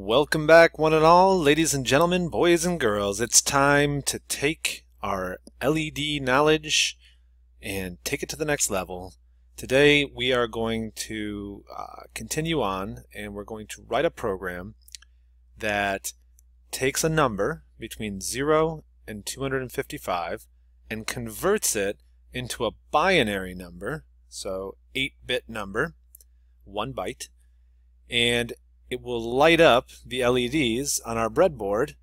Welcome back, one and all, ladies and gentlemen, boys and girls. It's time to take our LED knowledge and take it to the next level. Today we are going to uh, continue on and we're going to write a program that takes a number between 0 and 255 and converts it into a binary number, so 8-bit number, 1 byte, and it will light up the LEDs on our breadboard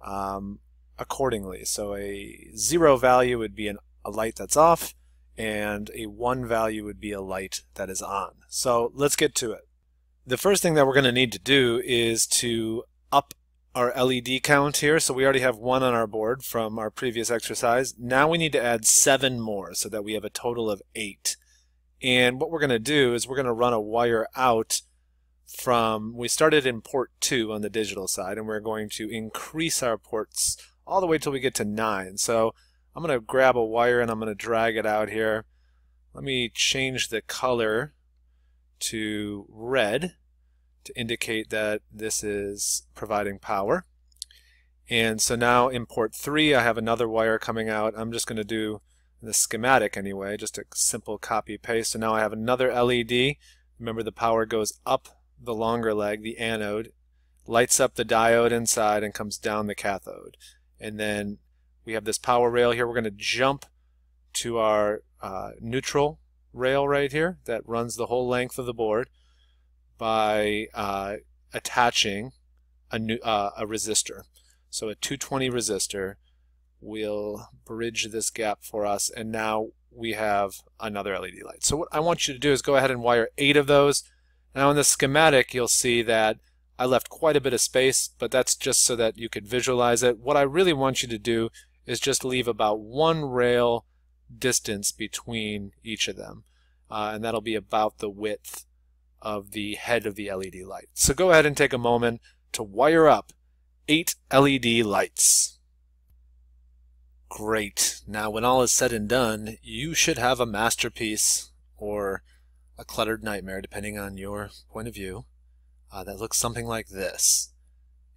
um, accordingly. So a zero value would be an, a light that's off, and a one value would be a light that is on. So let's get to it. The first thing that we're going to need to do is to up our LED count here. So we already have one on our board from our previous exercise. Now we need to add seven more so that we have a total of eight. And what we're going to do is we're going to run a wire out from, we started in port 2 on the digital side, and we're going to increase our ports all the way till we get to 9. So I'm going to grab a wire and I'm going to drag it out here. Let me change the color to red to indicate that this is providing power. And so now in port 3 I have another wire coming out. I'm just going to do the schematic anyway, just a simple copy paste. So now I have another LED. Remember the power goes up the longer leg, the anode, lights up the diode inside and comes down the cathode. And then we have this power rail here. We're going to jump to our uh, neutral rail right here that runs the whole length of the board by uh, attaching a, new, uh, a resistor. So a 220 resistor will bridge this gap for us and now we have another LED light. So what I want you to do is go ahead and wire eight of those now in the schematic you'll see that I left quite a bit of space, but that's just so that you could visualize it. What I really want you to do is just leave about one rail distance between each of them. Uh, and that'll be about the width of the head of the LED light. So go ahead and take a moment to wire up eight LED lights. Great. Now when all is said and done, you should have a masterpiece or a cluttered nightmare, depending on your point of view, uh, that looks something like this.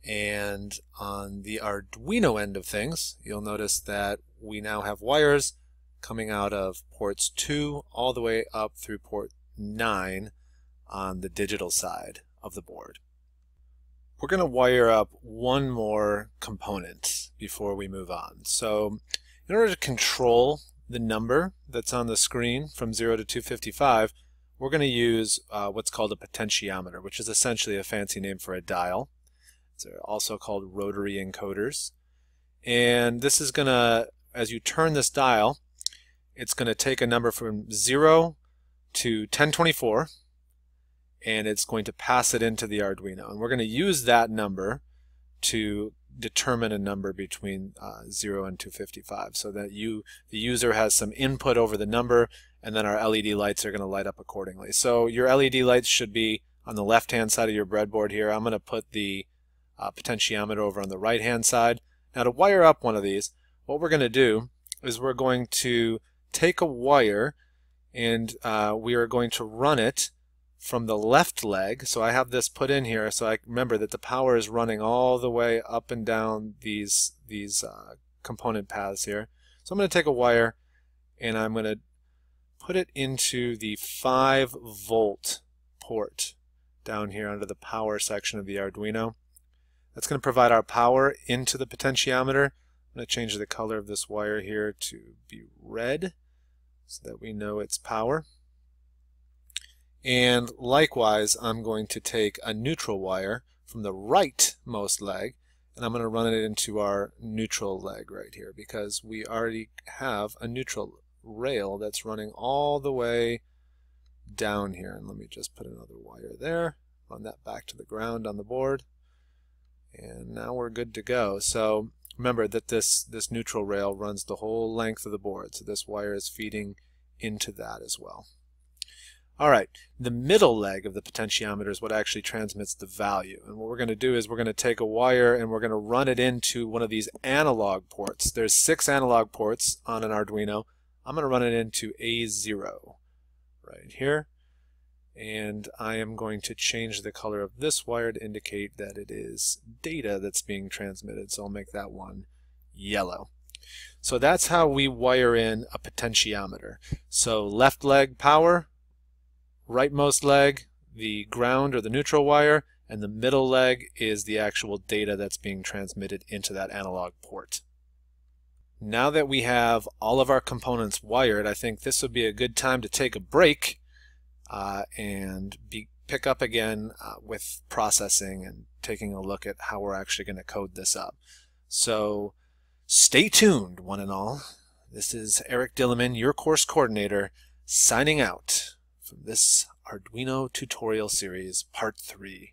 And on the Arduino end of things, you'll notice that we now have wires coming out of ports 2 all the way up through port 9 on the digital side of the board. We're going to wire up one more component before we move on. So in order to control the number that's on the screen from 0 to 255, we're going to use uh, what's called a potentiometer, which is essentially a fancy name for a dial. It's also called rotary encoders. And this is going to, as you turn this dial, it's going to take a number from 0 to 1024 and it's going to pass it into the Arduino. And we're going to use that number to determine a number between uh, 0 and 255 so that you the user has some input over the number and then our LED lights are going to light up accordingly. So your LED lights should be on the left hand side of your breadboard here. I'm going to put the uh, potentiometer over on the right hand side. Now to wire up one of these, what we're going to do is we're going to take a wire and uh, we are going to run it from the left leg. So I have this put in here so I remember that the power is running all the way up and down these, these uh, component paths here. So I'm going to take a wire and I'm going to put it into the 5 volt port down here under the power section of the Arduino. That's going to provide our power into the potentiometer. I'm going to change the color of this wire here to be red so that we know it's power. And likewise, I'm going to take a neutral wire from the rightmost leg and I'm going to run it into our neutral leg right here because we already have a neutral rail that's running all the way down here. And let me just put another wire there, run that back to the ground on the board. And now we're good to go. So remember that this, this neutral rail runs the whole length of the board. So this wire is feeding into that as well. All right, the middle leg of the potentiometer is what actually transmits the value. And what we're going to do is we're going to take a wire and we're going to run it into one of these analog ports. There's six analog ports on an Arduino. I'm going to run it into A0 right here. and I am going to change the color of this wire to indicate that it is data that's being transmitted. So I'll make that one yellow. So that's how we wire in a potentiometer. So left leg power, rightmost leg the ground or the neutral wire, and the middle leg is the actual data that's being transmitted into that analog port. Now that we have all of our components wired, I think this would be a good time to take a break uh, and be, pick up again uh, with processing and taking a look at how we're actually going to code this up. So stay tuned, one and all. This is Eric Dillerman, your course coordinator, signing out from this Arduino tutorial series, part 3.